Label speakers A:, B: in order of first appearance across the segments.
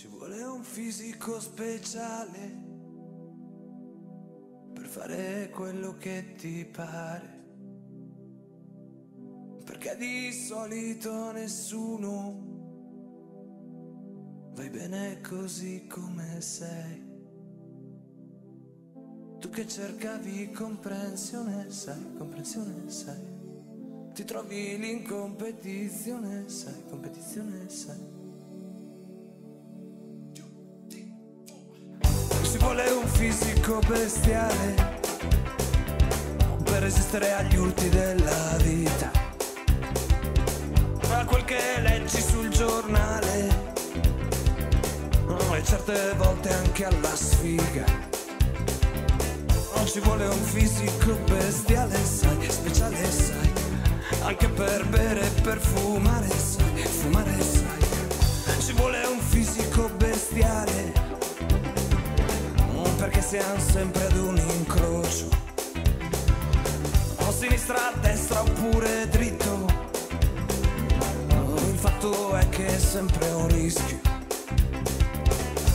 A: Ci vuole un fisico speciale per fare quello che ti pare. Perché di solito nessuno vai bene così come sei. Tu che cercavi comprensione, sai, comprensione, sai. Ti trovi in competizione, sai, competizione, sai. Fisico bestiale per resistere agli urti della vita. A quel che leggi sul giornale e certe volte anche alla sfiga. Non ci vuole un fisico bestiale, sai, speciale, sai, anche per bere e per fumare, sai, fumare, sai. Ci vuole un fisico bestiale, siamo sempre ad un incrocio. O sinistra, destra oppure dritto. Il fatto è che è sempre un rischio.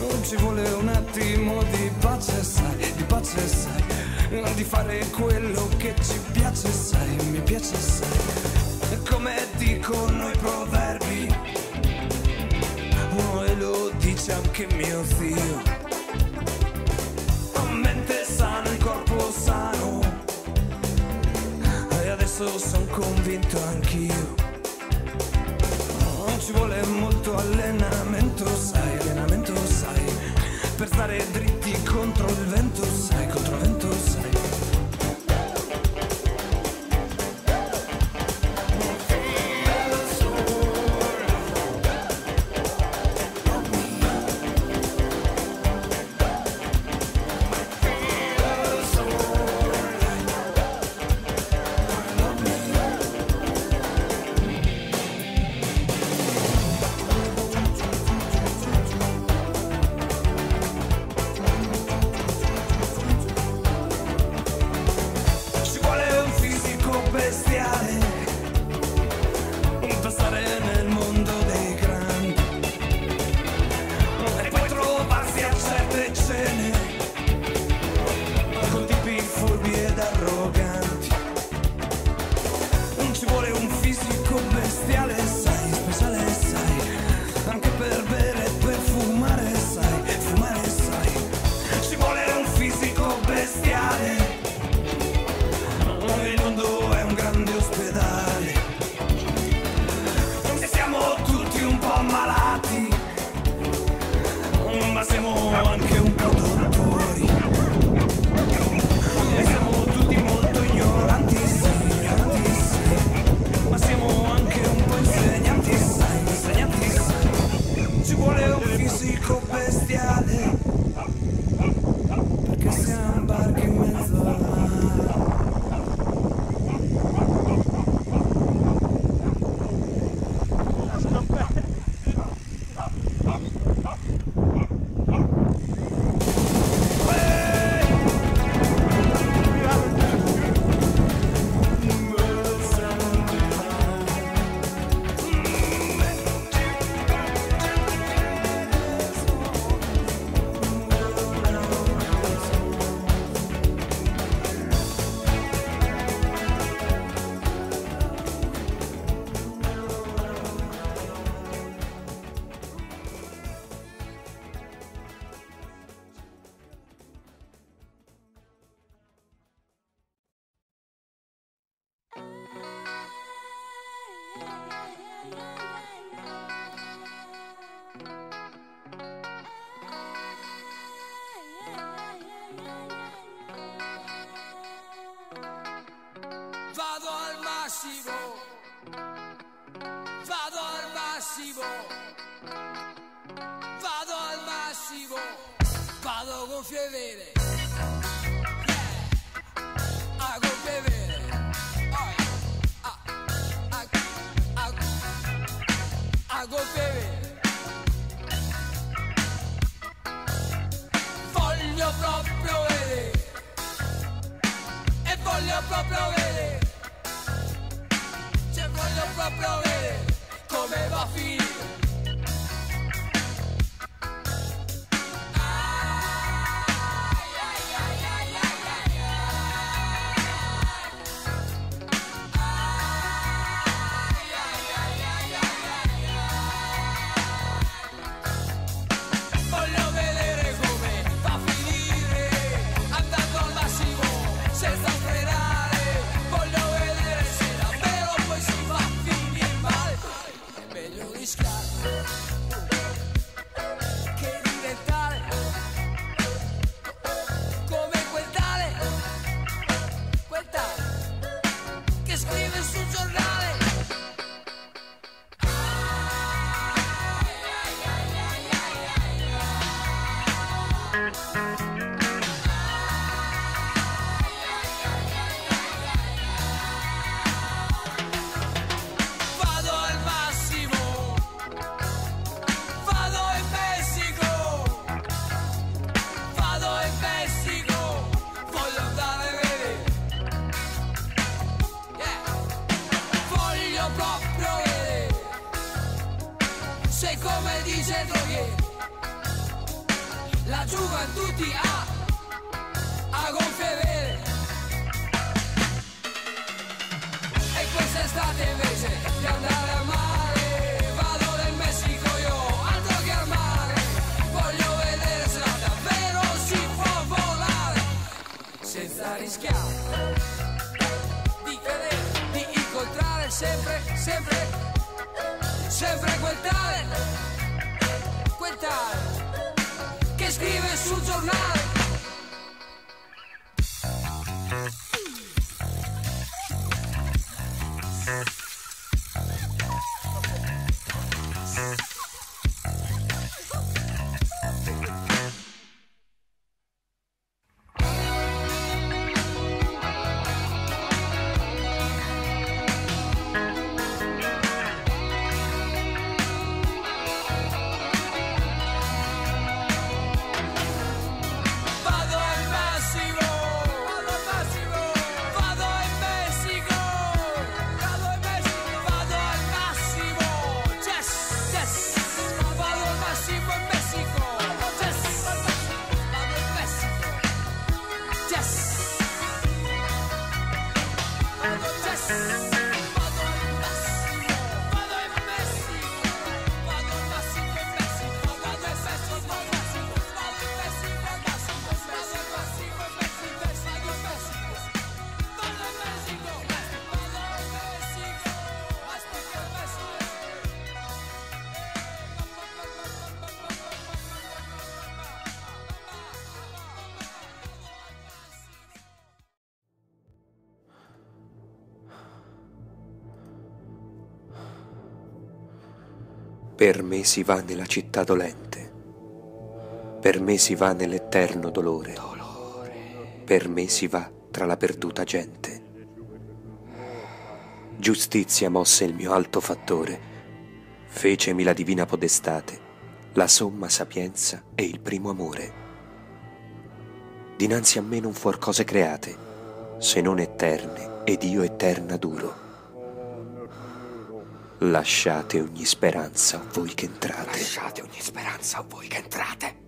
A: Non ci vuole un attimo di pace, sai, di pace, sai, di fare quello che ci piace, sai, mi piace, sai, come dicono i proverbi, oh, e lo dice anche mio zio. Adesso sono convinto anch'io. Non ci vuole molto allenamento, sai, allenamento, sai, per stare dritti contro il vento, sai, contro il vento, sai. Vado gioventù ti ha a gonfie vele. E quest'estate invece di andare a mare,
B: vado nel Messico io, altro che al mare. Voglio vedere se davvero si può volare, senza rischiare di cadere, di incontrare sempre, sempre, sempre quel tale, quel tale. scrive sul giornale
C: Per me si va nella città dolente, per me si va nell'eterno dolore, dolore. per me si va tra la perduta gente. Giustizia mosse il mio alto fattore, fecemi la divina podestate, la somma sapienza e il primo amore. Dinanzi a me non fuor cose create, se non eterne ed io eterna duro. Lasciate ogni speranza voi che entrate.
D: Lasciate ogni speranza voi che entrate.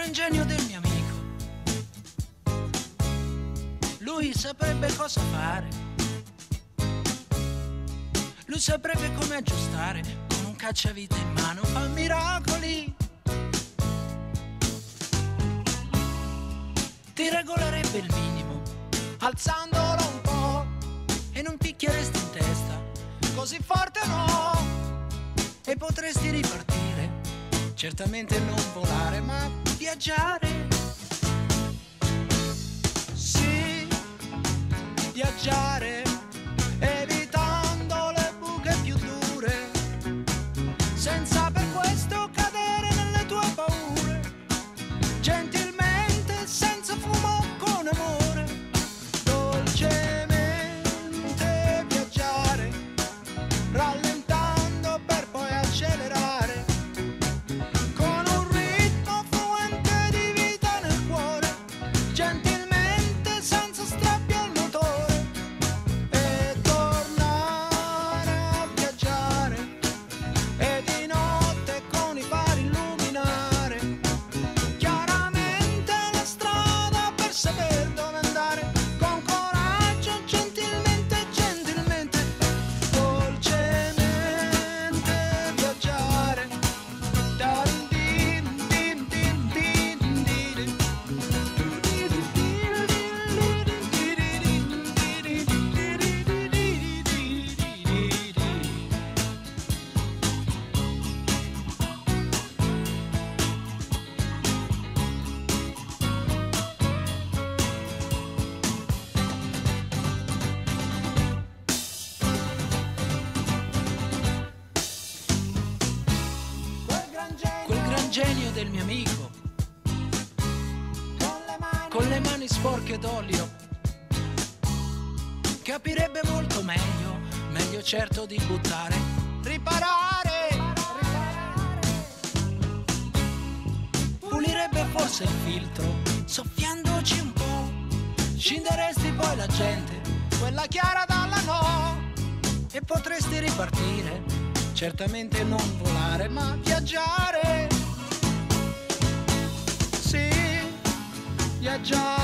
B: Gran genio del mio amico. Lui saprebbe cosa fare. Lui saprebbe come aggiustare con un cacciavite in mano, fa miracoli. Ti regolerebbe il minimo, alzandolo un po' e non picchieresti in testa, così forte no. E potresti ripartire, certamente non volare, ma viaggiare. Sì, viaggiare, genio del mio amico. Con le mani. Sporche d'olio. Capirebbe molto meglio, meglio certo di buttare, riparare, pulirebbe forse il filtro, soffiandoci un po', scinderesti poi la gente, quella chiara dalla no, e potresti ripartire, certamente non volare, ma viaggiare, sì, viaggiare.